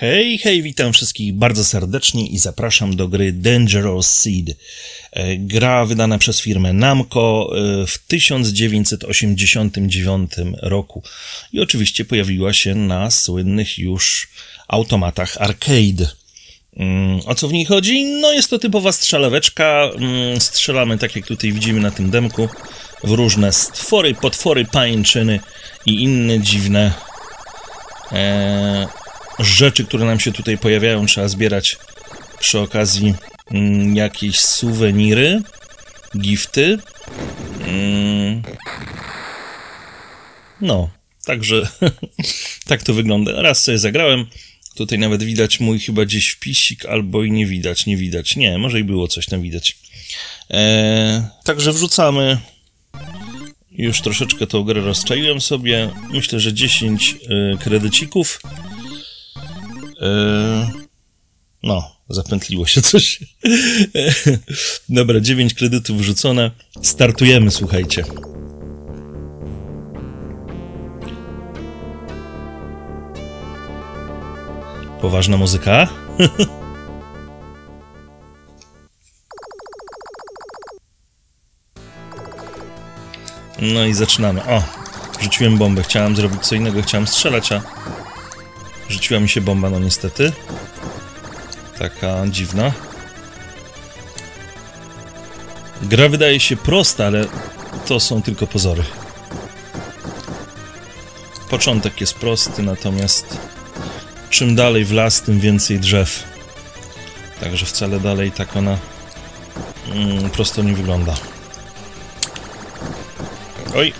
Hej, hej, witam wszystkich bardzo serdecznie i zapraszam do gry Dangerous Seed. E, gra wydana przez firmę Namco e, w 1989 roku i oczywiście pojawiła się na słynnych już automatach arcade. Mm, o co w niej chodzi? No jest to typowa strzelaweczka. Mm, strzelamy tak jak tutaj widzimy na tym demku w różne stwory, potwory, pajęczyny i inne dziwne e, rzeczy, które nam się tutaj pojawiają, trzeba zbierać przy okazji mm, jakieś suweniry, gifty. Mm. No, także tak to wygląda. Raz sobie zagrałem. Tutaj nawet widać mój chyba gdzieś wpisik, albo i nie widać, nie widać. Nie, może i było coś tam widać. Eee, także wrzucamy. Już troszeczkę tą grę rozczaiłem sobie. Myślę, że 10 y, kredycików. Eee, no, zapętliło się coś. Dobra, 9 kredytów wrzucone. Startujemy, słuchajcie. Poważna muzyka? No i zaczynamy. O, rzuciłem bombę. Chciałem zrobić co innego, chciałem strzelać, a Rzuciła mi się bomba, no niestety. Taka dziwna. Gra wydaje się prosta, ale to są tylko pozory. Początek jest prosty, natomiast czym dalej w las, tym więcej drzew. Także wcale dalej tak ona mm, prosto nie wygląda. Oj,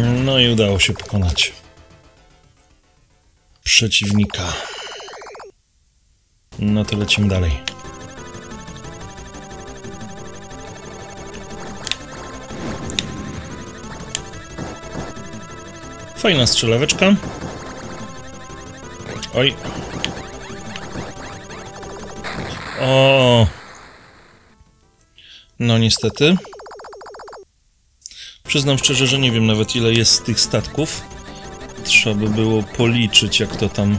No i udało się pokonać przeciwnika. No to lecimy dalej. Fajna strzelaweczka. Oj. O. No niestety. Przyznam szczerze, że nie wiem nawet ile jest tych statków. Trzeba by było policzyć jak to tam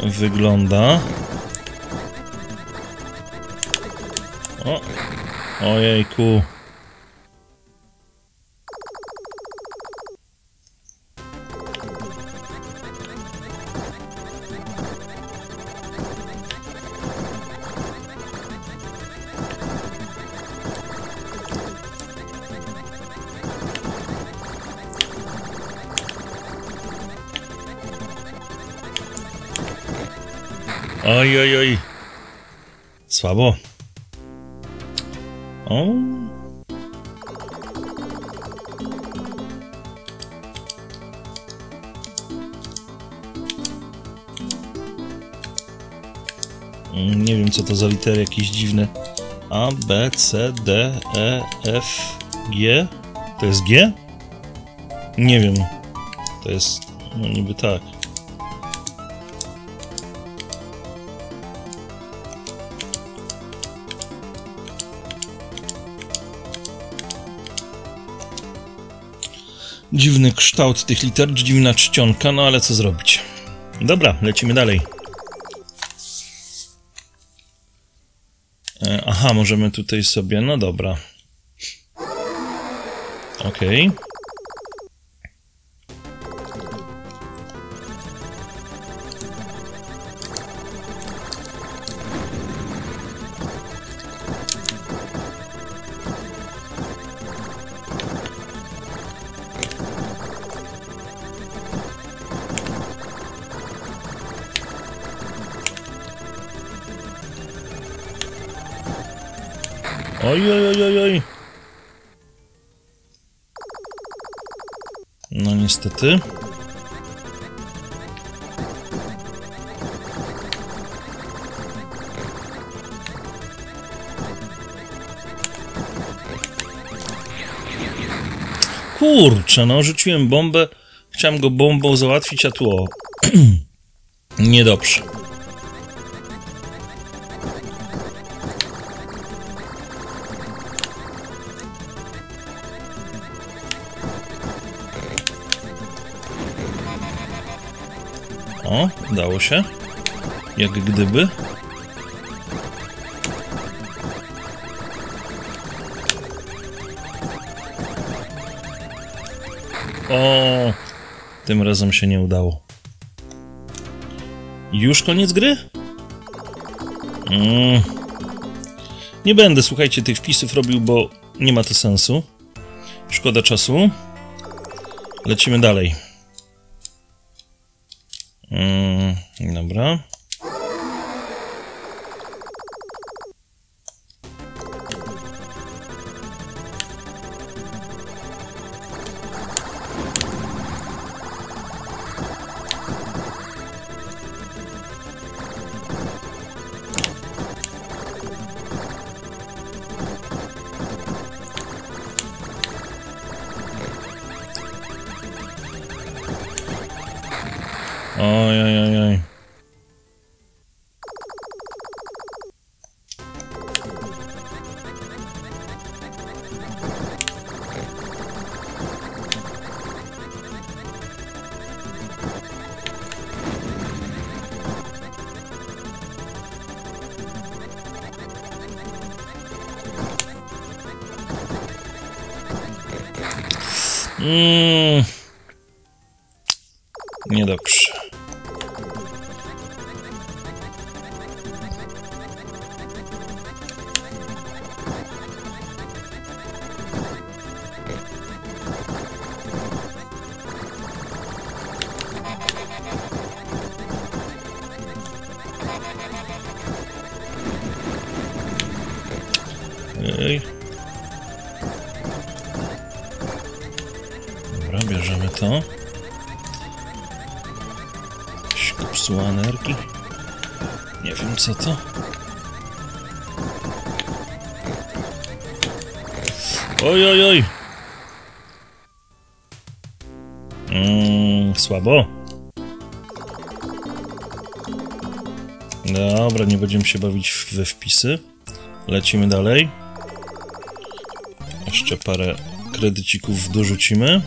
wygląda. O! Ojejku. Oj, oj, oj. Słabo. O. Nie wiem, co to za litery jakieś dziwne. A, B, C, D, E, F, G? To jest G? Nie wiem. To jest... no niby tak. Dziwny kształt tych liter, dziwna czcionka, no ale co zrobić. Dobra, lecimy dalej. E, aha, możemy tutaj sobie, no dobra. Okej. Okay. Oj, oj, oj, oj, oj. No niestety. Kurczę, no rzuciłem bombę. Chciałem go bombą załatwić, a tu o. Niedobrze. O, dało się. Jak gdyby. O, tym razem się nie udało. Już koniec gry? Mm. Nie będę, słuchajcie, tych wpisów robił, bo nie ma to sensu. Szkoda czasu. Lecimy dalej. Mm, dobra. Mm. Jakaś energii. Nie wiem co to. Oj, oj, oj. Mm, słabo. Dobra, nie będziemy się bawić we wpisy. Lecimy dalej. Jeszcze parę kredycików dorzucimy.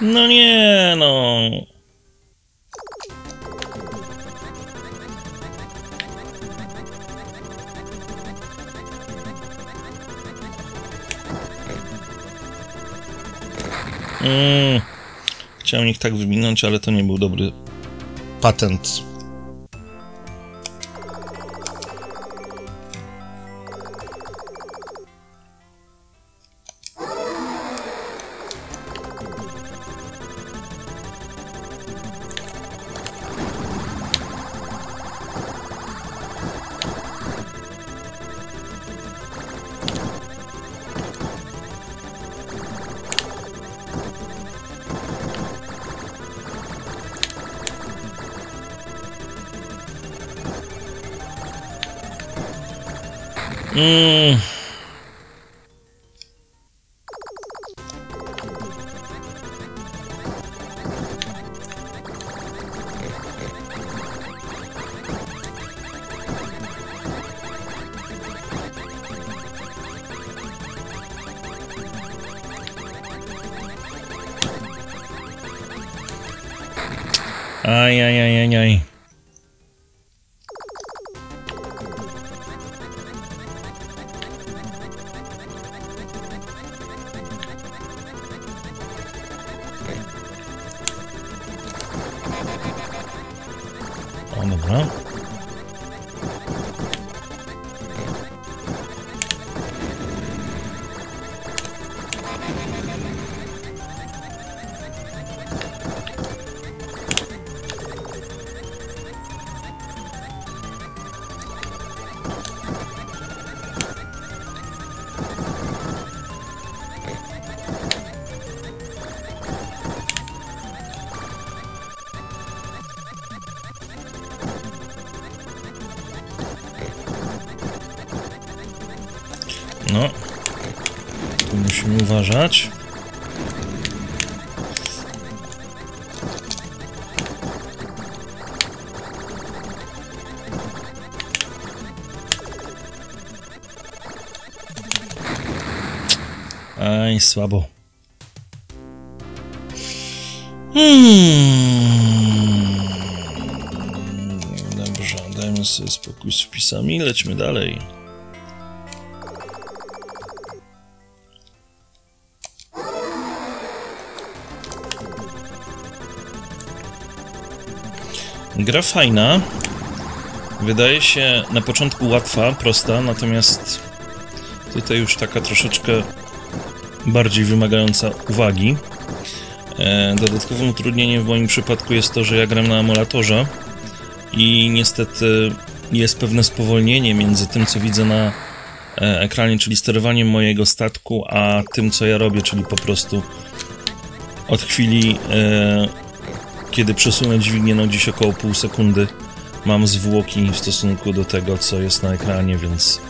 No nie, no. Mm. Chciałem ich tak wyminąć, ale to nie był dobry patent. Mm. Musimy uważać. Aj, słabo. Hmm. Dobrze, dajmy sobie spokój z wpisami, lećmy dalej. Gra fajna. Wydaje się na początku łatwa, prosta, natomiast tutaj już taka troszeczkę bardziej wymagająca uwagi. E, Dodatkowym utrudnieniem w moim przypadku jest to, że ja gram na emulatorze i niestety jest pewne spowolnienie między tym, co widzę na e, ekranie, czyli sterowaniem mojego statku, a tym, co ja robię, czyli po prostu od chwili e, kiedy przesunę dźwignię, no gdzieś około pół sekundy mam zwłoki w stosunku do tego, co jest na ekranie, więc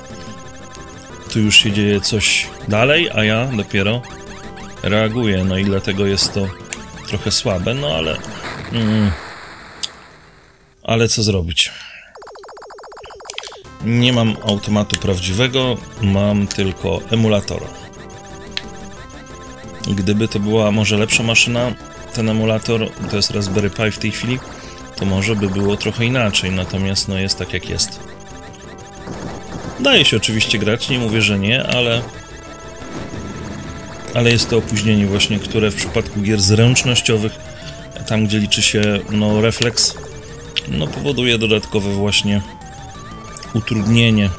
tu już się dzieje coś dalej, a ja dopiero reaguję, no i dlatego jest to trochę słabe, no ale... Mm, ale co zrobić? Nie mam automatu prawdziwego, mam tylko emulatora. Gdyby to była może lepsza maszyna, ten emulator, to jest Raspberry Pi w tej chwili, to może by było trochę inaczej, natomiast no jest tak jak jest. Daje się oczywiście grać, nie mówię, że nie, ale ale jest to opóźnienie właśnie, które w przypadku gier zręcznościowych, tam gdzie liczy się no refleks, no powoduje dodatkowe właśnie utrudnienie.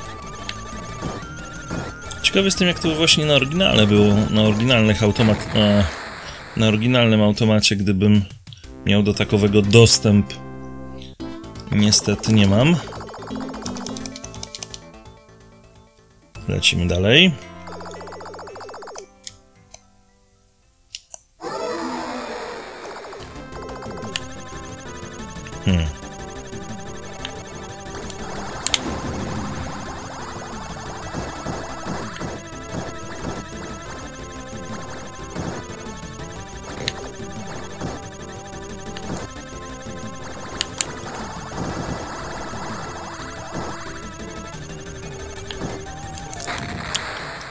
Ciekawy jestem jak to właśnie na oryginale było, na oryginalnych automat... E, na oryginalnym automacie, gdybym miał do takowego dostęp. Niestety nie mam. Lecimy dalej.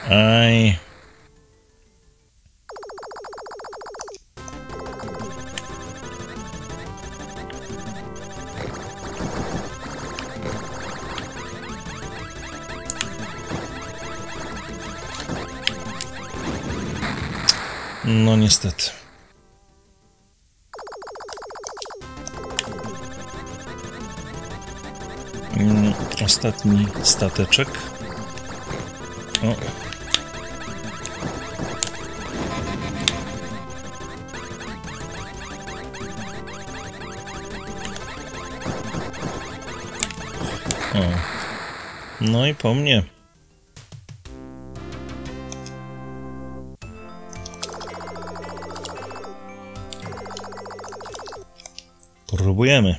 Aj. No niestety. Mm, Ostatni stateczek. O. No i po mnie. Próbujemy.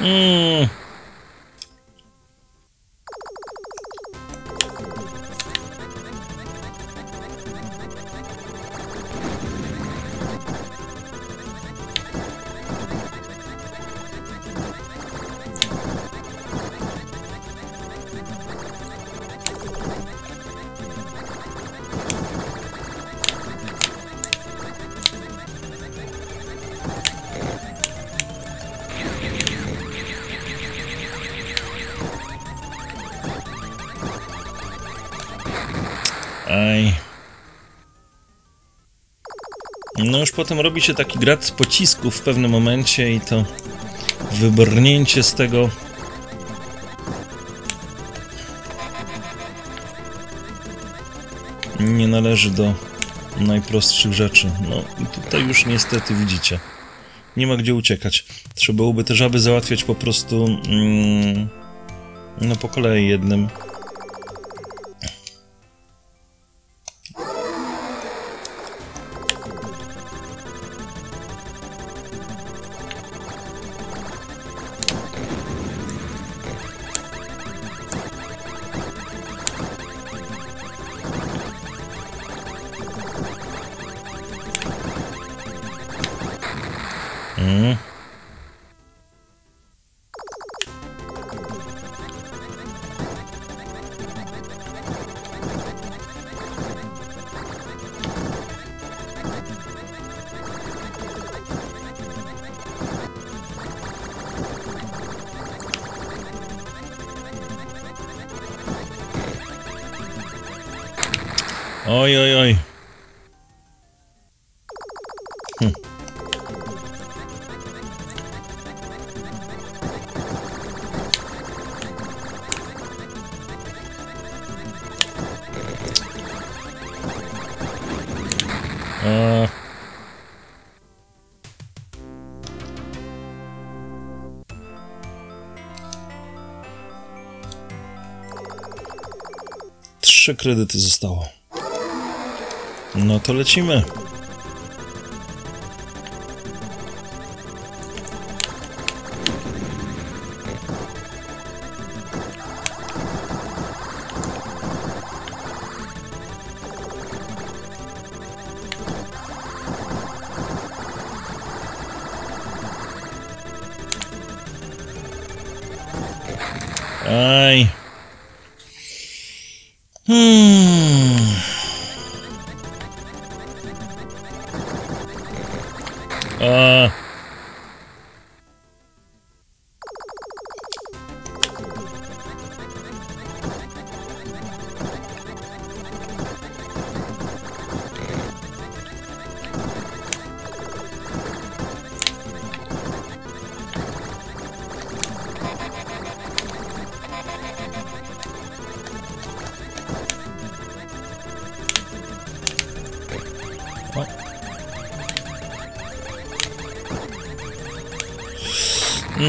Mm. Aj. No już potem robi się taki grad pocisków w pewnym momencie i to wybrnięcie z tego nie należy do najprostszych rzeczy. No tutaj już niestety widzicie. Nie ma gdzie uciekać. Trzeba byłoby te żaby załatwiać po prostu mm, no po kolei jednym. Mm. Oj, Trzy kredyty zostało. No to lecimy.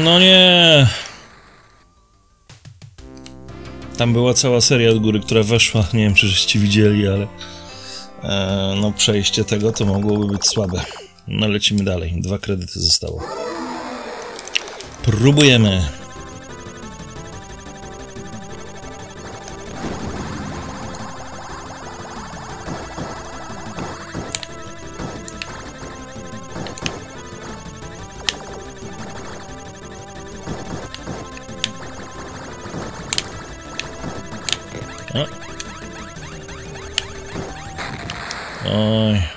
No nie. Tam była cała seria od góry, która weszła. Nie wiem, czy żeście widzieli, ale e, no przejście tego to mogłoby być słabe. No lecimy dalej. Dwa kredyty zostało. Próbujemy. O. Oj.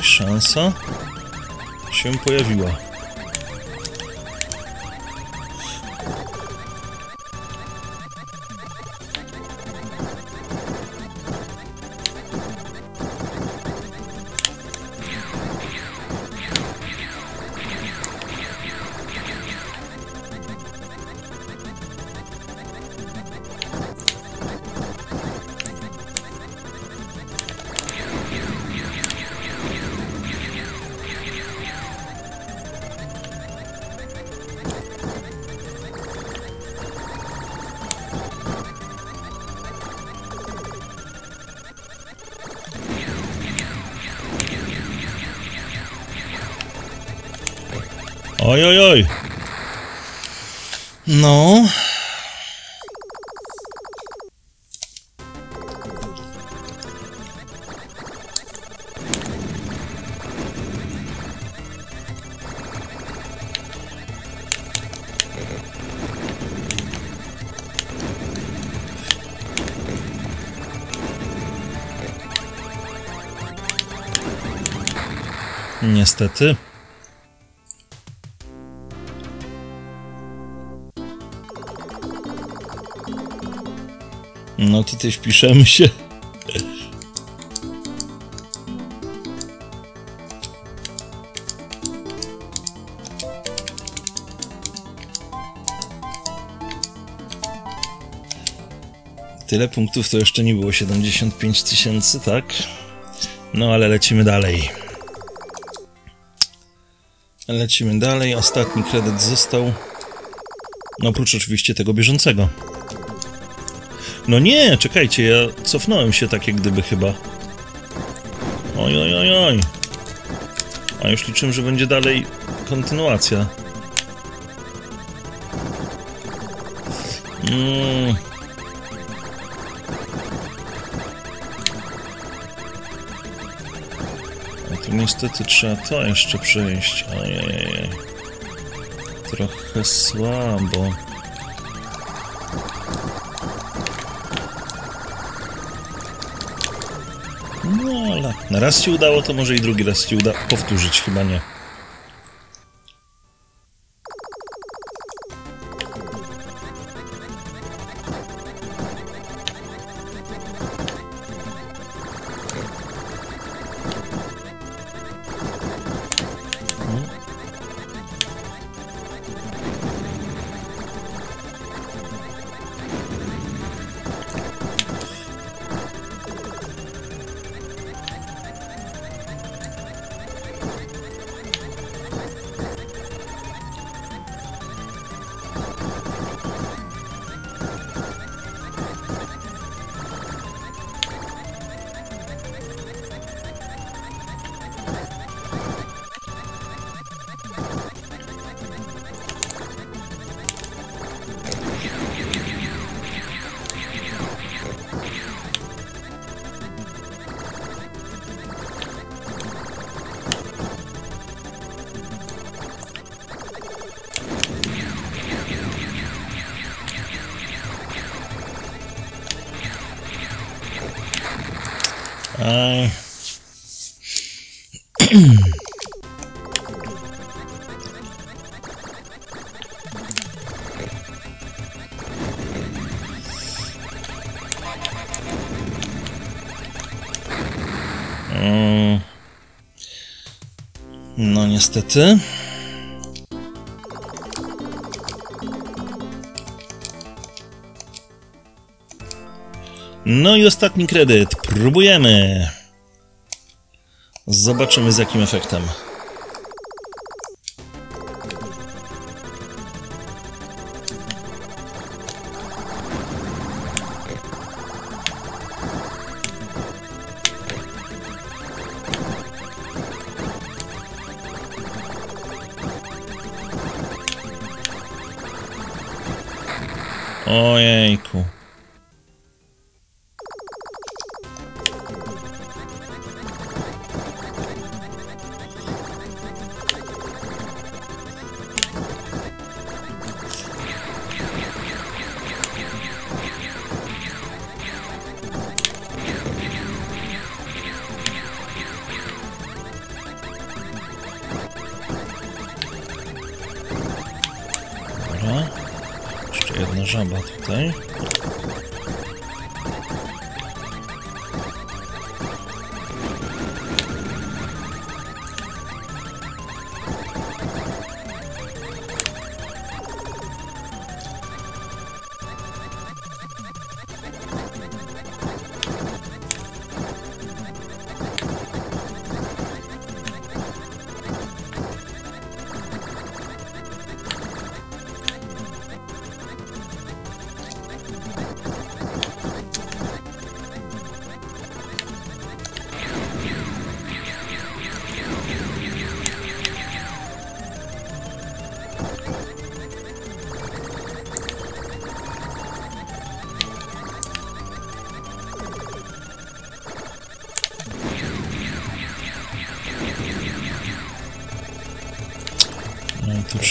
Jakaś szansa się pojawiła. Oj, oj, oj. No. Niestety. No tutaj wpiszemy się. Tyle punktów to jeszcze nie było 75 tysięcy, tak? No ale lecimy dalej. Lecimy dalej. Ostatni kredyt został. No oprócz oczywiście tego bieżącego. No nie, czekajcie, ja cofnąłem się tak jak gdyby chyba. Oj, oj, oj, oj. A już liczyłem, że będzie dalej kontynuacja. Mm. A tu niestety trzeba to jeszcze przejść. Ojej. Trochę słabo. Na raz ci udało, to może i drugi raz ci uda powtórzyć, chyba nie. Aj. Mm. No niestety. No i ostatni kredyt. Próbujemy. Zobaczymy z jakim efektem. Ojejku.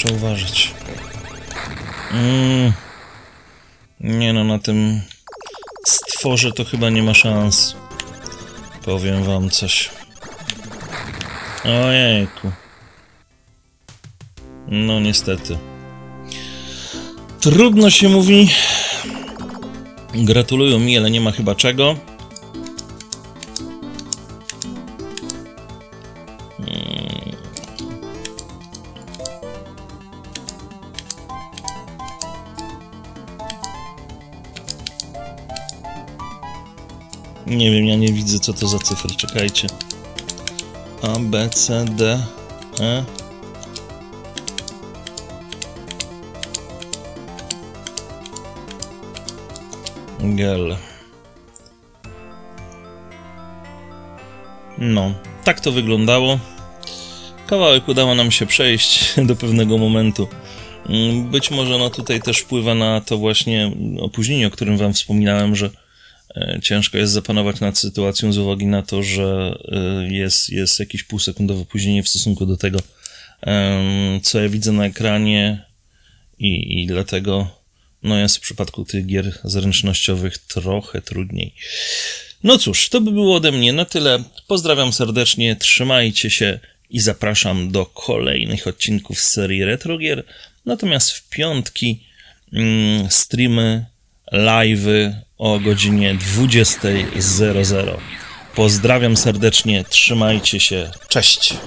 Muszę uważać. Mm. Nie no, na tym stworze to chyba nie ma szans. Powiem wam coś. Ojejku. No niestety. Trudno się mówi. Gratulują mi, ale nie ma chyba czego. Nie wiem, ja nie widzę co to za cyfry. Czekajcie. A, B, C, D, E. Gel. No, tak to wyglądało. Kawałek udało nam się przejść do pewnego momentu. Mm, Być może no tutaj też wpływa na to właśnie opóźnienie, o którym wam wspominałem, że ciężko jest zapanować nad sytuacją z uwagi na to, że e, jest, jest jakieś półsekundowe opóźnienie w stosunku do tego, co ja widzę na ekranie i, i dlatego no jest w przypadku tych gier zręcznościowych trochę trudniej. No cóż, to by było ode mnie na tyle. Pozdrawiam serdecznie, trzymajcie się i zapraszam do kolejnych odcinków z serii Retrogier. Natomiast w piątki mm, streamy, live'y o godzinie 20.00. Pozdrawiam serdecznie, trzymajcie się, cześć!